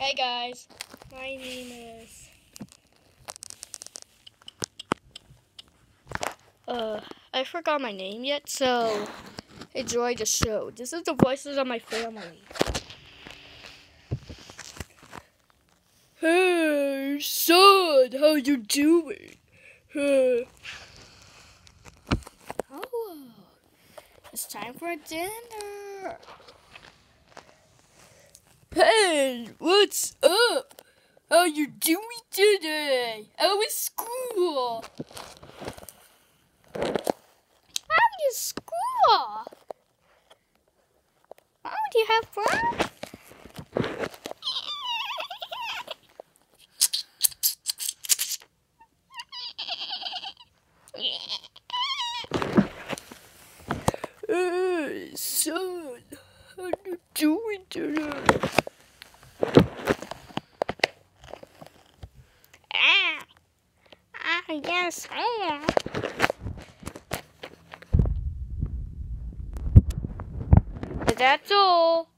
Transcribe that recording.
Hey guys, my name is. Uh, I forgot my name yet, so enjoy the show. This is the voices of my family. Hey, son, how you doing? Hey. Oh, it's time for dinner. Hey, what's up? How you doing today? How was school? How was school? Oh, do you have fun? Hey, son, how you doing today? Ah, yes, ah. That's all.